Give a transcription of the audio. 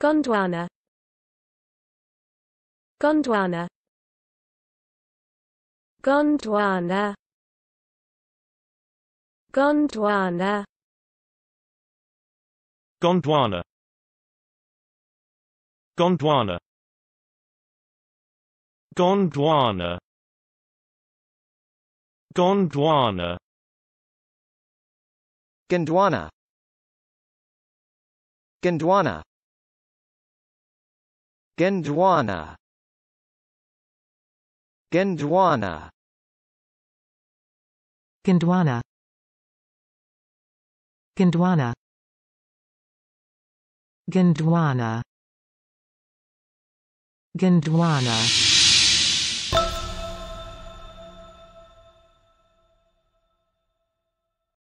Gondwana Gondwana Gondwana Gondwana Gondwana Gondwana Gondwana Gondwana Gondwana Gondwana Gondwana. Gondwana. Gondwana. Gondwana. Gondwana. Gondwana